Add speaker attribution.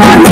Speaker 1: Come on.